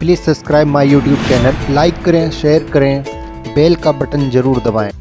Please subscribe my YouTube channel like करें share करें bell का बटन ज़रूर दबाएँ।